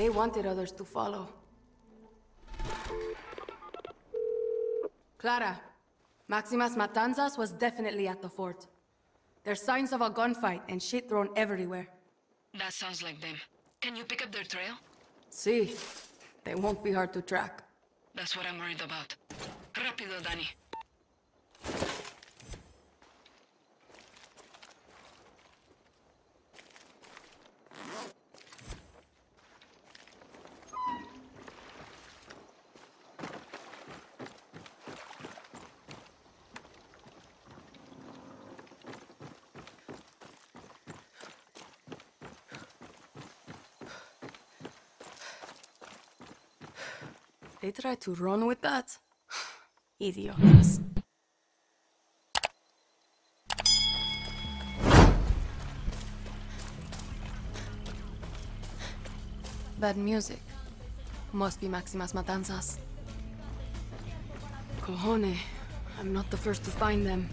They wanted others to follow. Clara, Maximas Matanzas was definitely at the fort. There's signs of a gunfight and shit thrown everywhere. That sounds like them. Can you pick up their trail? See, they won't be hard to track. That's what I'm worried about. Rápido, Dani. They try to run with that? Idiotas. That hmm. music must be Maximas Matanzas. Cojone, I'm not the first to find them.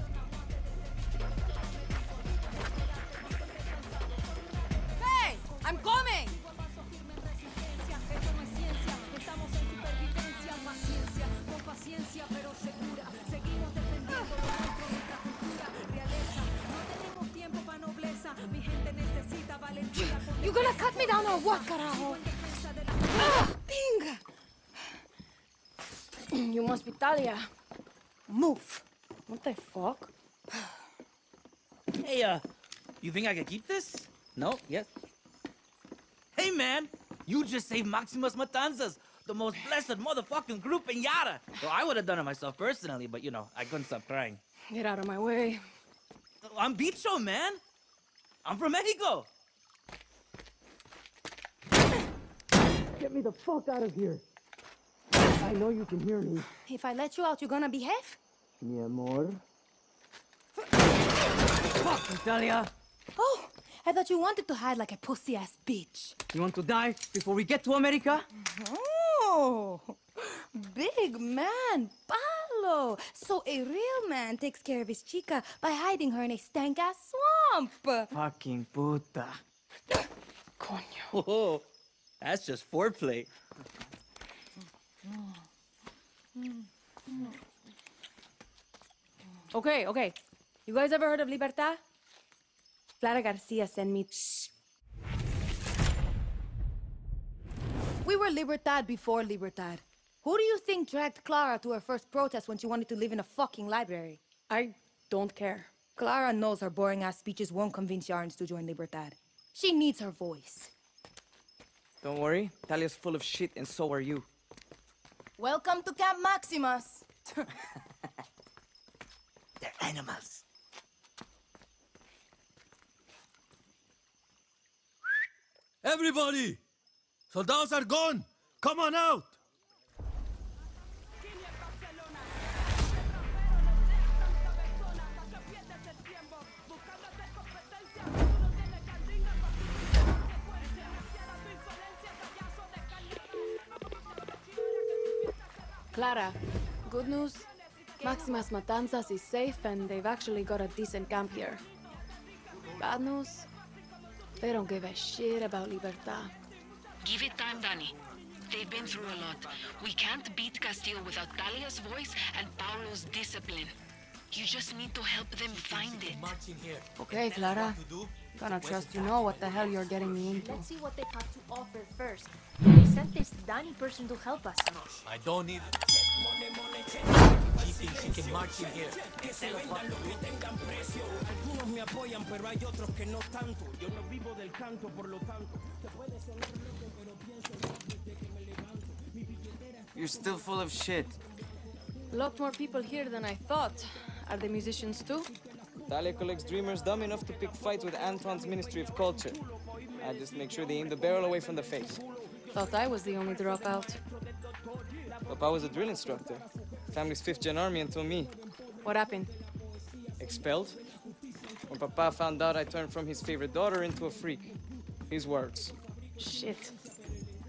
Gonna cut me down or what, carajo? Ah, pinga! You must be Talia. Move. What the fuck? Hey, uh, you think I can keep this? No? Yes? Hey, man! You just saved Maximas Matanzas, the most blessed motherfucking group in Yara. Well, I would have done it myself personally, but you know, I couldn't stop crying. Get out of my way. I'm Bicho, man! I'm from Mexico! Get me the fuck out of here. I know you can hear me. If I let you out, you're gonna behave? Mi amor. Fuck, Natalia! Oh, I thought you wanted to hide like a pussy-ass bitch. You want to die before we get to America? Oh, big man, Palo. So a real man takes care of his chica by hiding her in a stank-ass swamp. Fucking puta. Coño. Whoa, that's just foreplay. Okay, okay. You guys ever heard of Libertad? Clara Garcia sent me. We were Libertad before Libertad. Who do you think dragged Clara to her first protest when she wanted to live in a fucking library? I don't care. Clara knows her boring-ass speeches won't convince Yarans to join Libertad. She needs her voice. Don't worry, Talia's full of shit and so are you. Welcome to Camp Maximas. They're animals. Everybody! Soldados are gone! Come on out! Clara, good news. Maximas Matanzas is safe and they've actually got a decent camp here. Bad news? They don't give a shit about Libertad. Give it time, Dani. They've been through a lot. We can't beat Castillo without Talia's voice and Paolo's discipline. You just need to help them find it. Okay, Clara. Gonna trust you know what the hell you're getting me into. Let's see what they have to offer first. They sent this Dani person to help us. I don't need it. She thinks she can march in here. Algunos me apoyan, pero hay otros que no tanto. Yo no vivo del canto, por lo tanto. Te puede sonar loco, pero pienso desde que me levanto. Mi billetera You're still full of shit. A Lot more people here than I thought. Are the musicians too? Talia collects dreamers dumb enough to pick fights with Anton's Ministry of Culture. I just make sure they aim the barrel away from the face. Thought I was the only dropout. Papa was a drill instructor. Family's fifth gen army until me. What happened? Expelled? When Papa found out I turned from his favorite daughter into a freak. His words. Shit.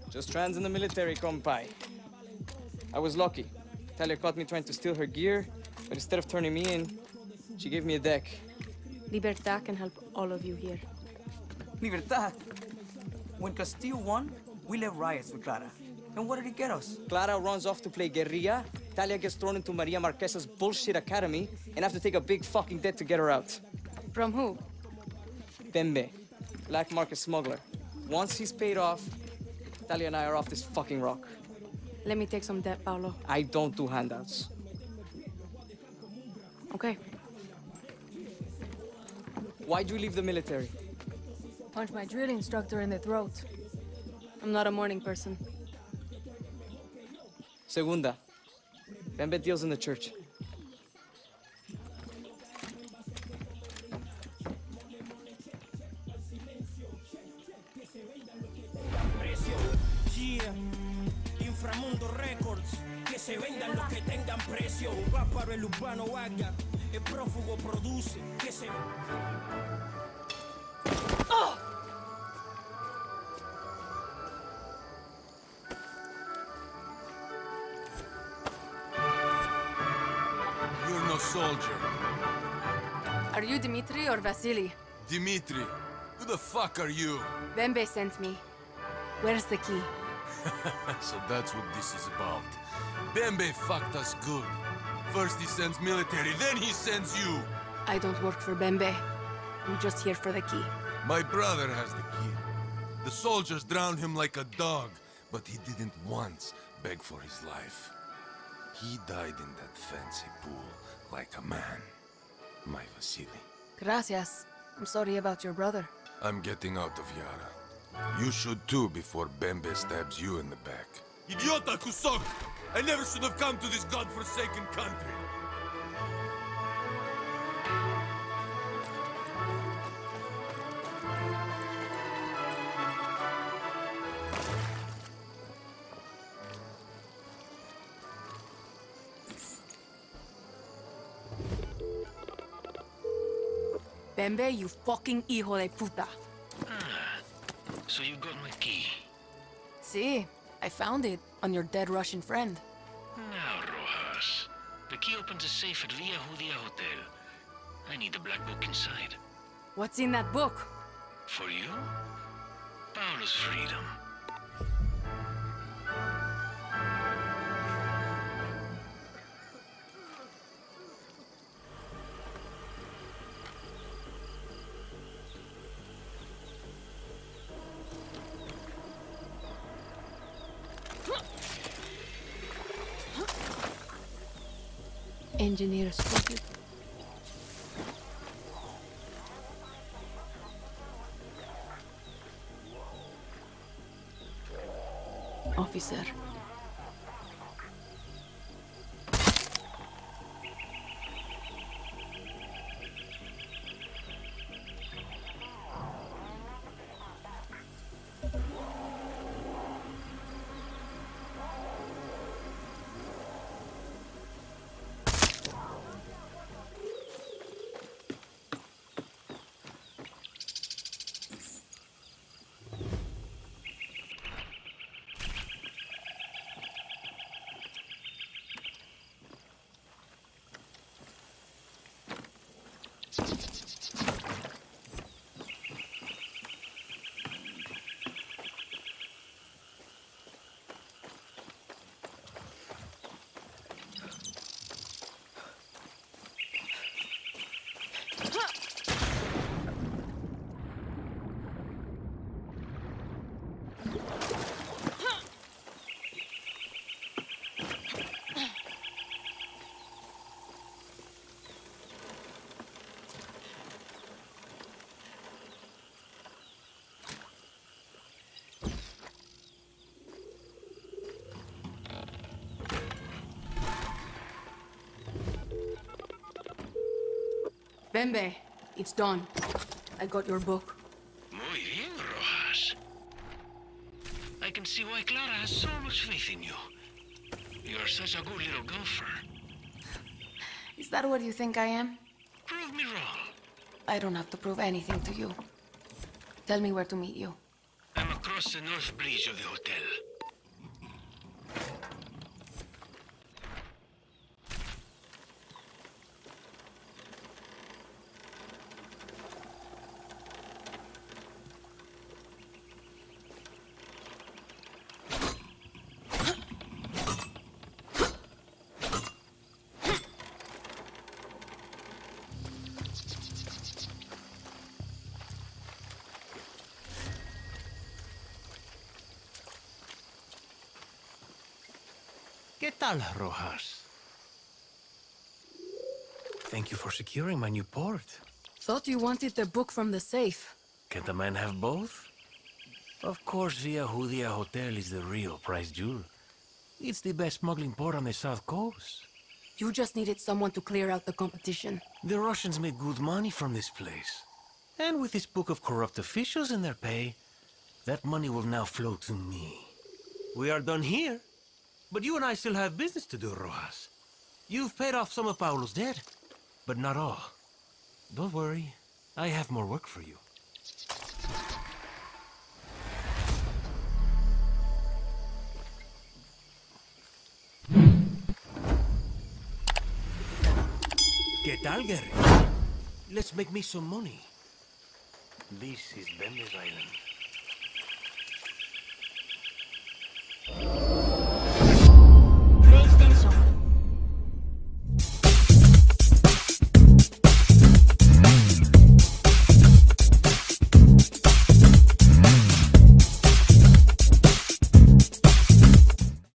Just trans in the military, compai. I was lucky. Talia caught me trying to steal her gear, but instead of turning me in, she gave me a deck. Libertad can help all of you here. Libertad. When Castillo won, We left riots with Clara. And what did it get us? Clara runs off to play guerrilla. Talia gets thrown into Maria Marquesa's bullshit academy and have to take a big fucking debt to get her out. From who? Bembe, black market smuggler. Once he's paid off, Talia and I are off this fucking rock. Let me take some debt, Paolo. I don't do handouts. Okay. Why'd you leave the military? Punch my drill instructor in the throat. I'm not a morning person. Segunda. Bembe deals in the church. Inframundo Records, que se vendan los que tengan precio. Va para el urbano vaga, el prófugo produce, que se. Soldier. Are you Dmitri or Vasily? Dimitri, who the fuck are you? Bembe sent me. Where's the key? so that's what this is about. Bembe fucked us good. First he sends military, then he sends you. I don't work for Bembe. I'm just here for the key. My brother has the key. The soldiers drowned him like a dog, but he didn't once beg for his life. He died in that fancy pool like a man. My Vasily. Gracias. I'm sorry about your brother. I'm getting out of Yara. You should too before Bembe stabs you in the back. Idiota Kusok! I never should have come to this godforsaken country! Bembe, you fucking hijo de puta. Ah, So you got my key. See, I found it on your dead Russian friend. Now, Rojas. The key opens a safe at Via Judia Hotel. I need the black book inside. What's in that book? For you? Paolo's freedom. Engineer stupid. Officer. Bembe, it's done. I got your book. Muy bien, Rojas. I can see why Clara has so much faith in you. You're such a good little gopher. Is that what you think I am? Prove me wrong. I don't have to prove anything to you. Tell me where to meet you. I'm across the north bridge of the hotel. ¿Qué tal, Rojas? Thank you for securing my new port. Thought you wanted the book from the safe. Can't a man have both? Of course, Via Judia Hotel is the real prize jewel. It's the best smuggling port on the south coast. You just needed someone to clear out the competition. The Russians made good money from this place. And with this book of corrupt officials in their pay, that money will now flow to me. We are done here, but you and I still have business to do, Rojas. You've paid off some of Paolo's debt, but not all. Don't worry, I have more work for you. ¿Qué tal, Gary? Let's make me some money. This is Bender's Island.